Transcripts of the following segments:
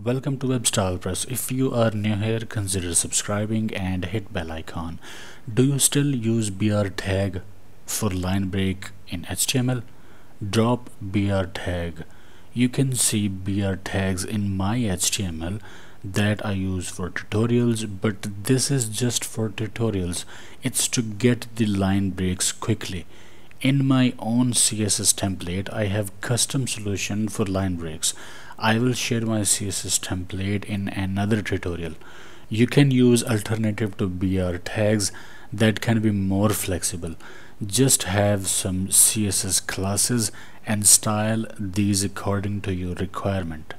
Welcome to WebStyle Press. If you are new here, consider subscribing and hit bell icon. Do you still use BR tag for line break in HTML? Drop BR tag. You can see BR tags in my HTML that I use for tutorials but this is just for tutorials. It's to get the line breaks quickly. In my own CSS template, I have custom solution for line breaks. I will share my CSS template in another tutorial. You can use alternative to BR tags that can be more flexible. Just have some CSS classes and style these according to your requirement.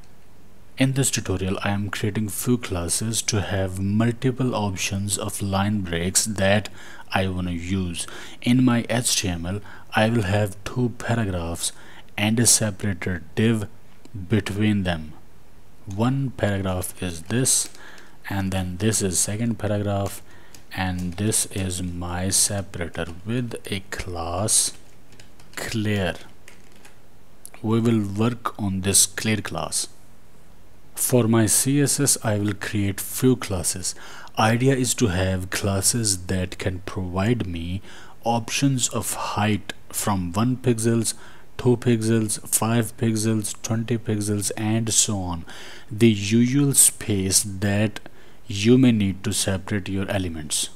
In this tutorial, I am creating few classes to have multiple options of line breaks that I want to use. In my HTML, I will have two paragraphs and a separator div between them. One paragraph is this and then this is second paragraph and this is my separator with a class clear. We will work on this clear class. For my css i will create few classes. Idea is to have classes that can provide me options of height from 1 pixels 2 pixels 5 pixels 20 pixels and so on. The usual space that you may need to separate your elements.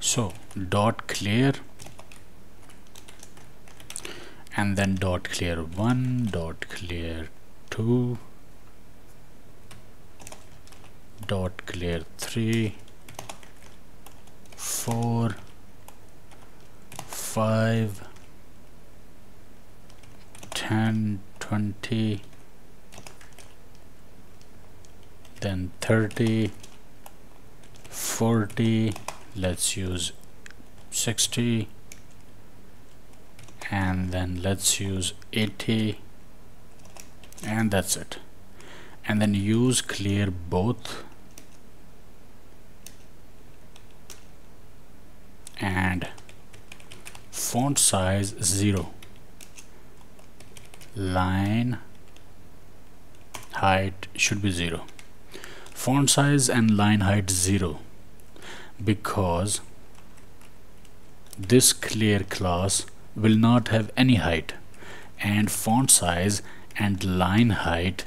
So dot clear and then dot clear 1 dot clear 2 dot clear 3 4 5 10 20 then 30 40 let's use 60 and then let's use 80 and that's it. And then use clear both and font size 0 line height should be 0 font size and line height 0 because this clear class will not have any height and font size and line height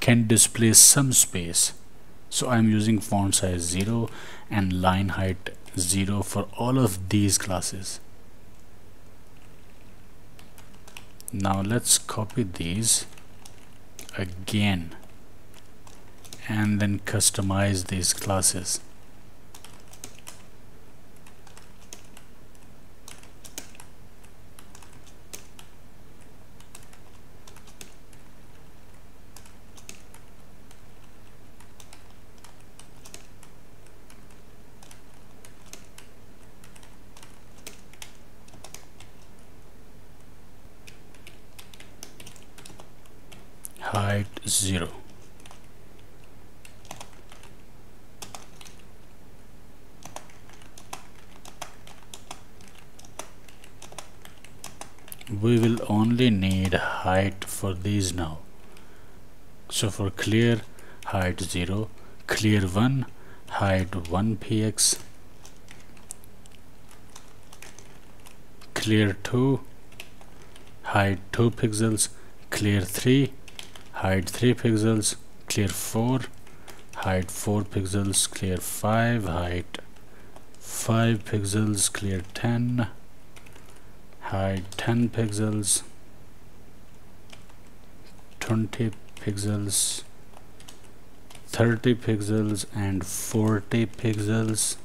can display some space. So I'm using font size 0 and line height 0 for all of these classes now let's copy these again and then customize these classes height 0 we will only need height for these now. So for clear height 0 clear 1 height 1 px clear 2 height 2 pixels clear 3 height 3 pixels clear 4 height 4 pixels clear 5 height 5 pixels clear 10 height 10 pixels 20 pixels 30 pixels and 40 pixels.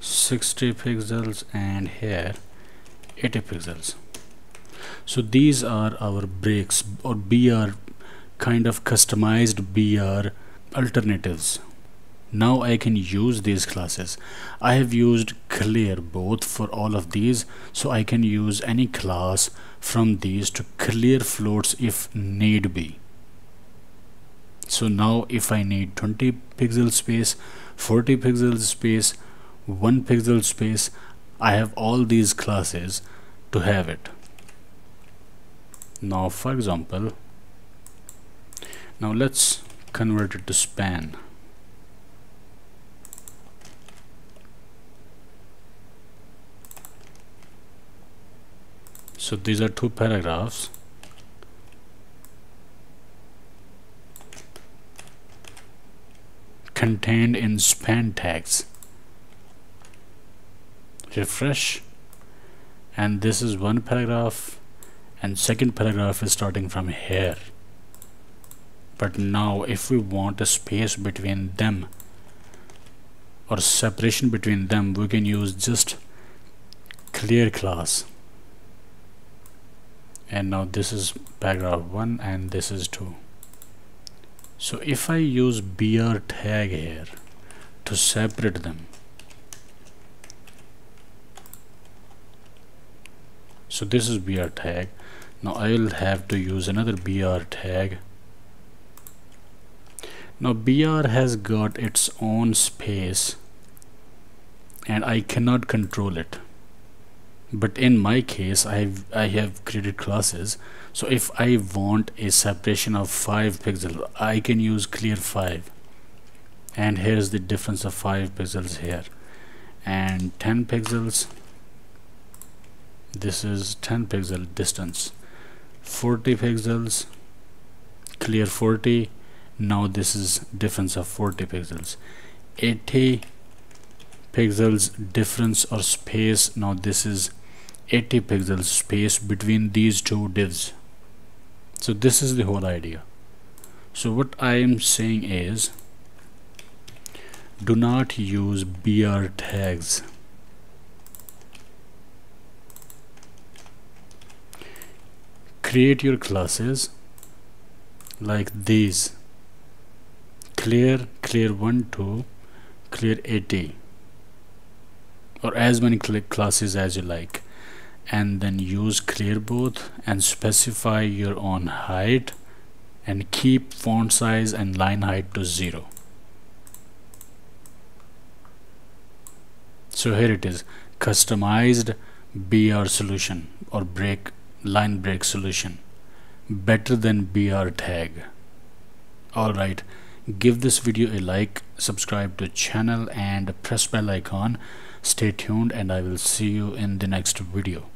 60 pixels and here 80 pixels so these are our breaks or BR kind of customized BR alternatives. Now I can use these classes. I have used clear both for all of these so I can use any class from these to clear floats if need be. So now if I need 20 pixel space 40 pixel space 1 pixel space I have all these classes to have it now for example now let's convert it to span. So these are two paragraphs. Contained in span tags. Refresh. And this is one paragraph and second paragraph is starting from here. But now if we want a space between them or separation between them we can use just clear class. And now this is paragraph 1 and this is 2 so if I use br tag here to separate them so this is br tag. Now I'll have to use another br tag. Now BR has got its own space and I cannot control it. But in my case I've I have created classes. So if I want a separation of 5 pixels I can use clear 5 and here's the difference of 5 pixels here. And 10 pixels this is 10 pixel distance. 40 pixels clear 40 now this is difference of 40 pixels. 80 pixels difference or space. Now this is 80 pixels space between these two divs. So this is the whole idea. So what I am saying is do not use BR tags create your classes like these. Clear clear 1 2 clear 80 or as many classes as you like. And then use clear both and specify your own height and keep font size and line height to zero. So here it is. Customized BR solution or break line break solution. Better than BR tag. Alright give this video a like subscribe to the channel and press bell icon. Stay tuned and i will see you in the next video